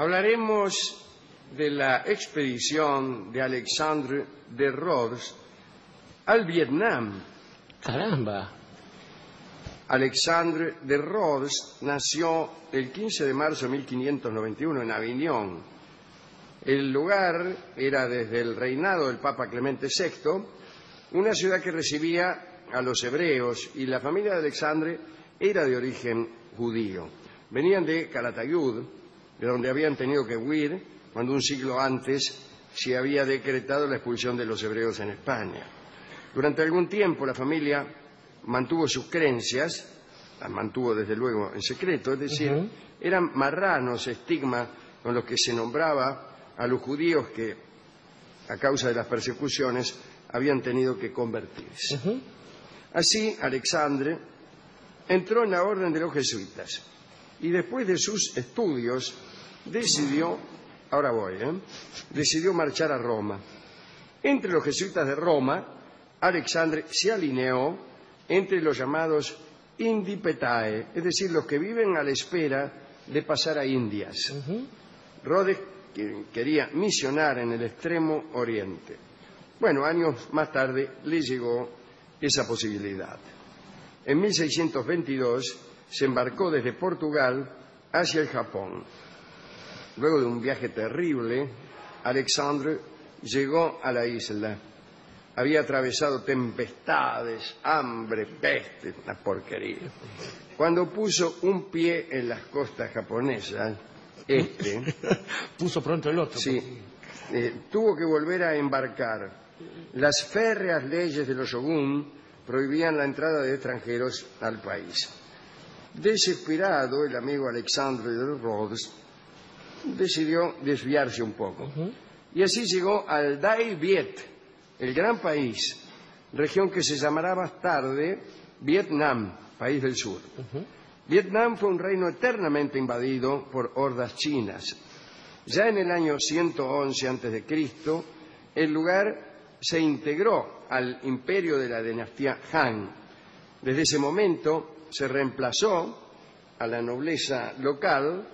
Hablaremos de la expedición de Alexandre de Rhodes al Vietnam. Caramba. Alexandre de Rhodes nació el 15 de marzo de 1591 en Avignon. El lugar era desde el reinado del Papa Clemente VI, una ciudad que recibía a los hebreos y la familia de Alexandre era de origen judío. Venían de Calatayud, de donde habían tenido que huir cuando un siglo antes se había decretado la expulsión de los hebreos en España. Durante algún tiempo la familia mantuvo sus creencias, las mantuvo desde luego en secreto, es decir, eran marranos, estigmas con los que se nombraba a los judíos que, a causa de las persecuciones, habían tenido que convertirse. Así, Alexandre entró en la orden de los jesuitas y después de sus estudios decidió, ahora voy, ¿eh? decidió marchar a Roma. Entre los jesuitas de Roma, Alexandre se alineó entre los llamados indipetae, es decir, los que viven a la espera de pasar a Indias. Rhodes que- quería misionar en el extremo oriente. Bueno, años más tarde le llegó esa posibilidad. En 1622 se embarcó desde Portugal hacia el Japón. Luego de un viaje terrible, Alexandre llegó a la isla. Había atravesado tempestades, hambre, peste, una porquería. Cuando puso un pie en las costas japonesas, este, Puso pronto el otro. Sí, eh, tuvo que volver a embarcar. Las férreas leyes de los shogun prohibían la entrada de extranjeros al país. Desesperado, el amigo Alexandre de Rhodes decidió desviarse un poco. Y así llegó al Dai Viet, el gran país, región que se llamará más tarde Vietnam, país del sur. Vietnam fue un reino eternamente invadido por hordas chinas. Ya en el año 111 a.C., el lugar se integró al imperio de la dinastía Han. Desde ese momento se reemplazó a la nobleza local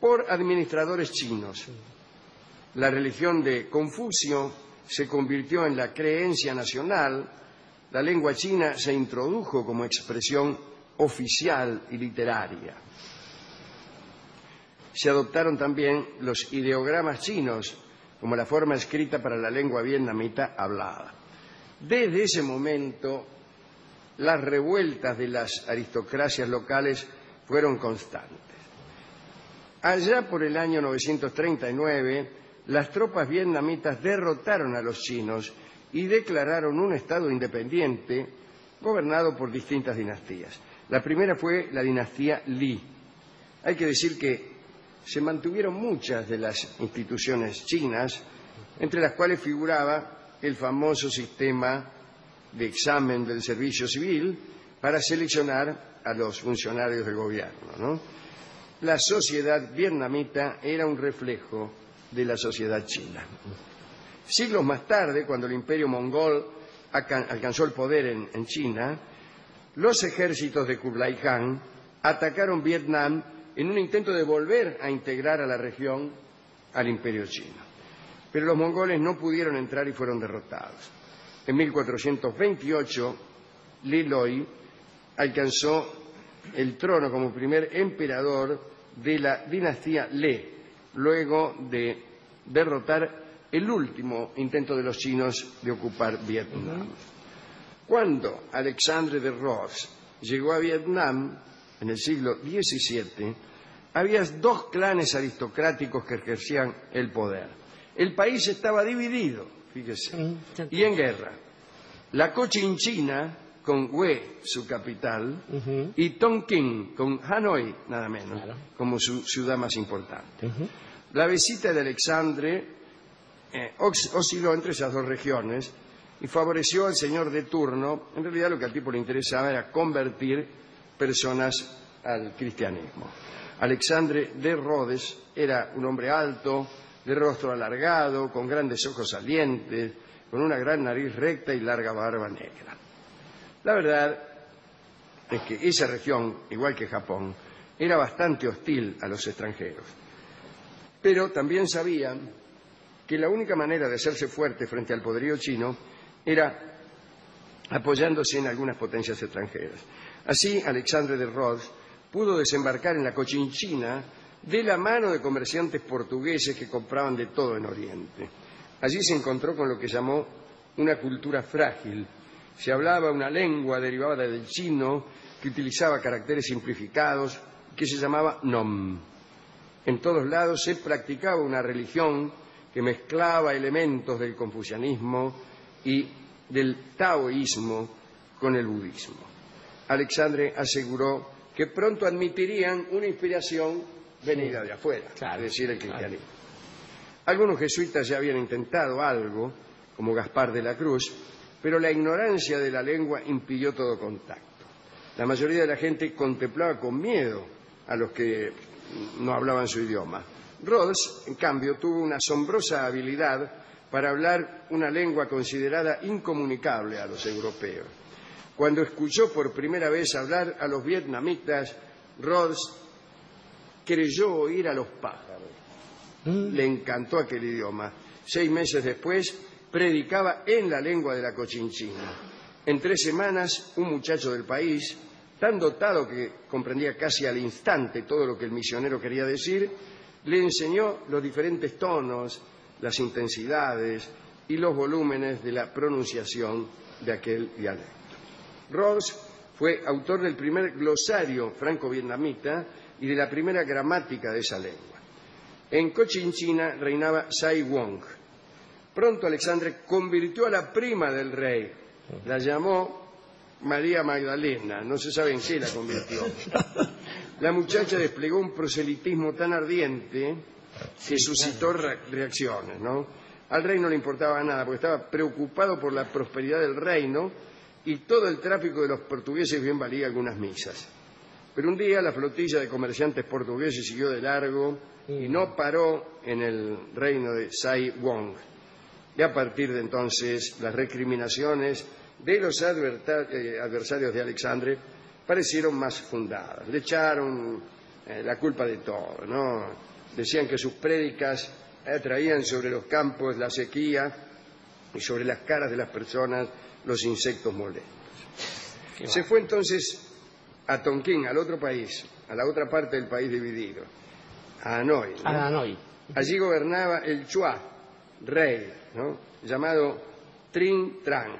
por administradores chinos. La religión de Confucio se convirtió en la creencia nacional, la lengua china se introdujo como expresión oficial y literaria. Se adoptaron también los ideogramas chinos como la forma escrita para la lengua vietnamita hablada. Desde ese momento, las revueltas de las aristocracias locales fueron constantes. Allá por el año 939, las tropas vietnamitas derrotaron a los chinos y declararon un Estado independiente gobernado por distintas dinastías. La primera fue la dinastía Li. Hay que decir que se mantuvieron muchas de las instituciones chinas, entre las cuales figuraba el famoso sistema de examen del servicio civil para seleccionar a los funcionarios del gobierno. ¿no? La sociedad vietnamita era un reflejo de la sociedad china. Siglos más tarde, cuando el imperio mongol alcanzó el poder en, en China, los ejércitos de Kublai Khan atacaron Vietnam en un intento de volver a integrar a la región al imperio chino. Pero los mongoles no pudieron entrar y fueron derrotados. En 1428, Li Loi alcanzó el trono como primer emperador de la dinastía Le, luego de derrotar el último intento de los chinos de ocupar Vietnam. Cuando Alexandre de Rhodes llegó a Vietnam en el siglo XVII, había dos clanes aristocráticos que ejercían el poder. El país estaba dividido, fíjese, y en guerra. La Cochinchina, con Hue, su capital, Ujú. y Tonkin, con Hanoi, nada menos, Claro. como su ciudad más importante. Ujú. La visita de Alexandre eh, ox- osciló entre esas dos regiones y favoreció al señor de turno. En realidad lo que al tipo le interesaba era convertir personas al cristianismo. Alexandre de Rhodes era un hombre alto, de rostro alargado, con grandes ojos salientes, con una gran nariz recta y larga barba negra. La verdad es que esa región, igual que Japón, era bastante hostil a los extranjeros. Pero también sabían que la única manera de hacerse fuerte frente al poderío chino era apoyándose en algunas potencias extranjeras. Así, Alexandre de Rhodes pudo desembarcar en la Cochinchina de la mano de comerciantes portugueses que compraban de todo en Oriente. Allí se encontró con lo que llamó una cultura frágil. Se hablaba una lengua derivada del chino que utilizaba caracteres simplificados que se llamaba nom. En todos lados se practicaba una religión que mezclaba elementos del confucianismo y del taoísmo con el budismo. Alexandre aseguró que pronto admitirían una inspiración venida de afuera, Claro, es decir, el claro. cristianismo. Algunos jesuitas ya habían intentado algo, como Gaspar de la Cruz, pero la ignorancia de la lengua impidió todo contacto. La mayoría de la gente contemplaba con miedo a los que no hablaban su idioma. Rhodes, en cambio, tuvo una asombrosa habilidad para hablar una lengua considerada incomunicable a los europeos. Cuando escuchó por primera vez hablar a los vietnamitas, Rhodes creyó oír a los pájaros. Le encantó aquel idioma. Seis meses después predicaba en la lengua de la cochinchina. En tres semanas, un muchacho del país, tan dotado que comprendía casi al instante todo lo que el misionero quería decir, le enseñó los diferentes tonos, las intensidades y los volúmenes de la pronunciación de aquel dialecto. Rhodes fue autor del primer glosario franco-vietnamita y de la primera gramática de esa lengua. En Cochinchina reinaba Sai Wong. Pronto Alexandre convirtió a la prima del rey, la llamó María Magdalena, no se sabe en qué la convirtió. La muchacha desplegó un proselitismo tan ardiente que suscitó re- reacciones, ¿no? Al rey no le importaba nada porque estaba preocupado por la prosperidad del reino y todo el tráfico de los portugueses bien valía algunas misas. Pero un día la flotilla de comerciantes portugueses siguió de largo y no paró en el reino de Sai Wong. Y a partir de entonces las recriminaciones de los eh, adversarios de Alexandre parecieron más fundadas. Le echaron eh, la culpa de todo, ¿no? Decían que sus prédicas eh, traían sobre los campos la sequía y sobre las caras de las personas los insectos molestos. Qué Se fue entonces a Tonquín, al otro país, a la otra parte del país dividido, a Hanoi. ¿no? A Hanoi. Allí gobernaba el Chua, rey, llamado Trin Trang.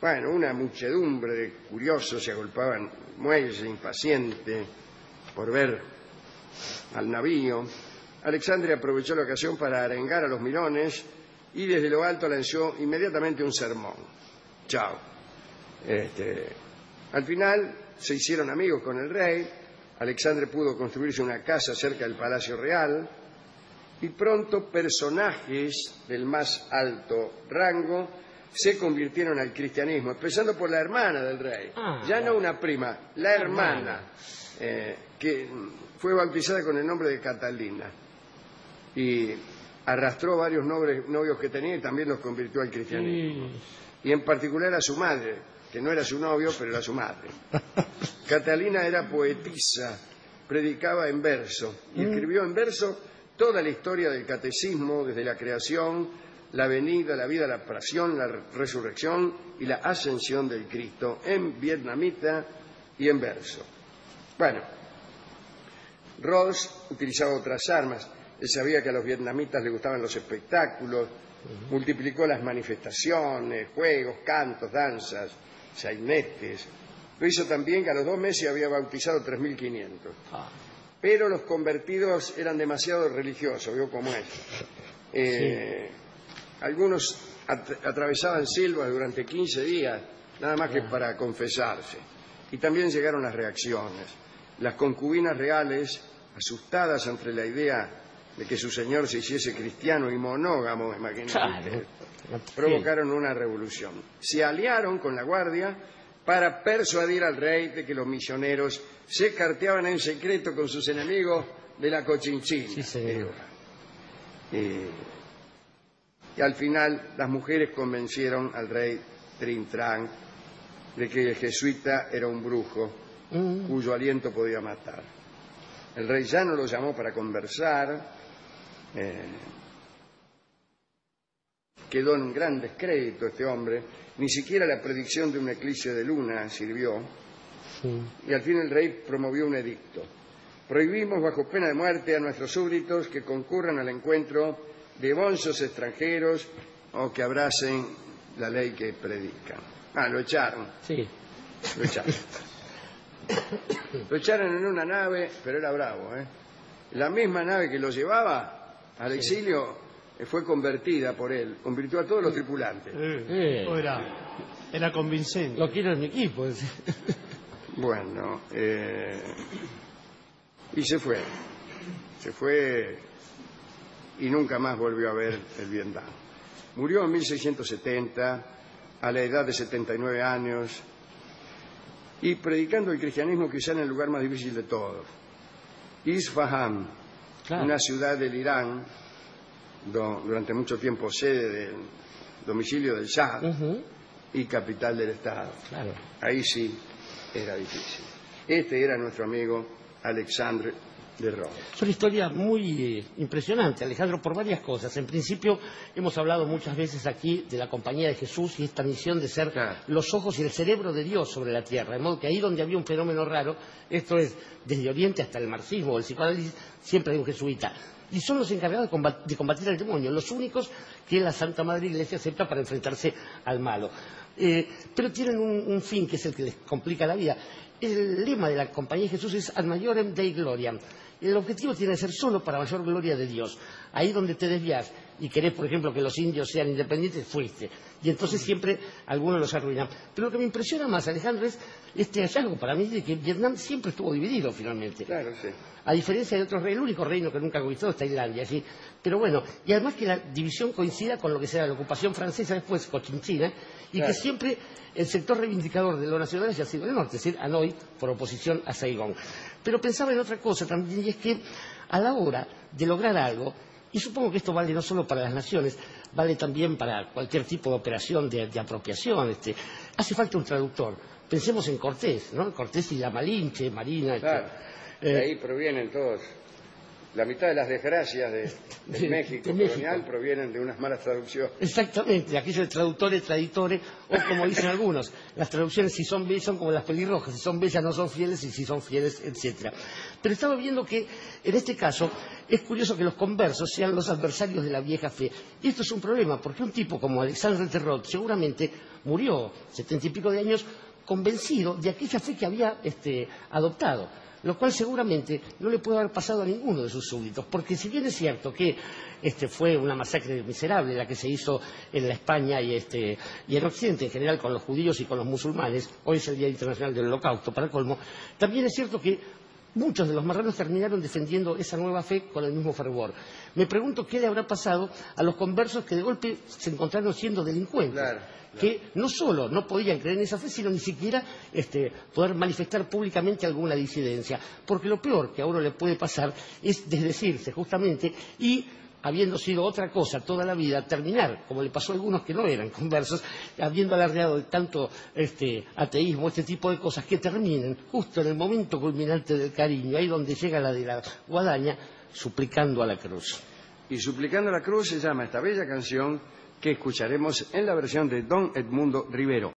Bueno, una muchedumbre de curiosos se agolpaban muelle, impaciente por ver al navío. Alexandre aprovechó la ocasión para arengar a los mirones y desde lo alto lanzó inmediatamente un sermón. Chao. Este, al final se hicieron amigos con el rey. Alexandre pudo construirse una casa cerca del Palacio Real y pronto personajes del más alto rango se convirtieron al cristianismo, empezando por la hermana del rey, Ah, ya no una prima, la hermana, eh, que mm, fue bautizada con el nombre de Catalina. Y arrastró varios nobles- novios que tenía y también los convirtió al cristianismo. Y- y en particular a su madre, que no era su novio, pero era su madre. Catalina era poetisa, predicaba en verso y escribió en verso toda la historia del catecismo, desde la creación, la venida, la vida, la pasión, la resurrección y la ascensión del Cristo, en vietnamita y en verso. Bueno, Ross utilizaba otras armas. Él sabía que a los vietnamitas les gustaban los espectáculos, multiplicó las manifestaciones, juegos, cantos, danzas, sainetes. Lo hizo también que a los dos meses había bautizado 3.500. ah, Pero los convertidos eran demasiado religiosos, vio cómo es. Eh, Algunos at- atravesaban selvas durante 15 días, nada más que para confesarse. Y también llegaron las reacciones. Las concubinas reales, asustadas ante la idea de que su señor se hiciese cristiano y monógamo, imagínense Claro. provocaron una revolución. Se aliaron con la guardia para persuadir al rey de que los misioneros se carteaban en secreto con sus enemigos de la Cochinchina. Sí, señor. Eh, y al final las mujeres convencieron al rey Trintran de que el jesuita era un brujo Mm. cuyo aliento podía matar. El rey ya no lo llamó para conversar Eh, quedó en un gran descrédito este hombre, ni siquiera la predicción de un eclipse de luna sirvió, Sí. y al fin el rey promovió un edicto. Prohibimos bajo pena de muerte a nuestros súbditos que concurran al encuentro de bonzos extranjeros o que abracen la ley que predican. Ah, lo echaron, Sí. lo echaron. Lo echaron en una nave, pero era bravo, ¿eh? La misma nave que lo llevaba al exilio fue convertida por él, convirtió a todos los tripulantes. Eh, Oh, era, era convincente. Lo quiero en mi equipo. Bueno, eh, y se fue. Se fue y nunca más volvió a ver el Vietnam. Murió en 1670 a la edad de 79 años y predicando el cristianismo quizá en el lugar más difícil de todos. Isfahan, Claro. una ciudad del Irán, do- durante mucho tiempo sede del domicilio del Shah Ujú, y capital del Estado. Claro. Ahí sí era difícil. Este era nuestro amigo Alexandre de Rhodes. Es una historia muy eh, impresionante, Alejandro, por varias cosas. En principio, hemos hablado muchas veces aquí de la compañía de Jesús y esta misión de ser Claro. los ojos y el cerebro de Dios sobre la tierra. De modo que ahí donde había un fenómeno raro, esto es desde Oriente hasta el marxismo o el psicoanálisis, siempre hay un jesuita. Y son los encargados de combatir al demonio, los únicos que la Santa Madre Iglesia acepta para enfrentarse al malo. Eh, pero tienen un, un fin que es el que les complica la vida. El lema de la Compañía de Jesús es ad maiorem Dei gloriam. El objetivo tiene que ser solo para mayor gloria de Dios. Ahí donde te desvías y querés, por ejemplo, que los indios sean independientes, fuiste. Y entonces siempre algunos los arruinan. Pero lo que me impresiona más, Alejandro, es este hallazgo para mí de que Vietnam siempre estuvo dividido finalmente. Claro, sí. A diferencia de otros reinos, el único reino que nunca conquistó es Tailandia, ¿sí? Pero bueno, y además que la división coincida con lo que será la ocupación francesa después, Cochinchina, y Claro. que siempre el sector reivindicador de lo nacional haya sido el norte, es decir, Hanoi, por oposición a Saigón. Pero pensaba en otra cosa también, y es que a la hora de lograr algo, y supongo que esto vale no solo para las naciones, vale también para cualquier tipo de operación de, de apropiación, este, hace falta un traductor. Pensemos en Cortés, ¿no? Cortés y la Malinche, Marina, Claro. eh, De ahí provienen todos. La mitad de las desgracias de, México de México. colonial provienen de unas malas traducciones. Exactamente, aquello de traductores, traditores, o como dicen algunos, las traducciones si son bellas son como las pelirrojas, si son bellas no son fieles y si son fieles, etcétera. Pero estaba viendo que en este caso es curioso que los conversos sean los adversarios de la vieja fe. Y esto es un problema, porque un tipo como Alexandre Terrot seguramente murió, setenta y pico de años, convencido de aquella fe que había este, adoptado lo cual seguramente no le puede haber pasado a ninguno de sus súbditos, porque si bien es cierto que este, fue una masacre miserable la que se hizo en la España y, este, y en Occidente en general con los judíos y con los musulmanes, hoy es el Día Internacional del Holocausto, para colmo, también es cierto que muchos de los marranos terminaron defendiendo esa nueva fe con el mismo fervor. Me pregunto qué le habrá pasado a los conversos que de golpe se encontraron siendo delincuentes Claro, que no solo no podían creer en esa fe, sino ni siquiera este, poder manifestar públicamente alguna disidencia. Porque lo peor que a uno le puede pasar es desdecirse justamente y habiendo sido otra cosa toda la vida, terminar, como le pasó a algunos que no eran conversos, habiendo alardeado de tanto este, ateísmo, este tipo de cosas, que terminen justo en el momento culminante del cariño, ahí donde llega la de la guadaña, suplicando a la cruz. Y suplicando a la cruz se llama esta bella canción que escucharemos en la versión de Don Edmundo Rivero.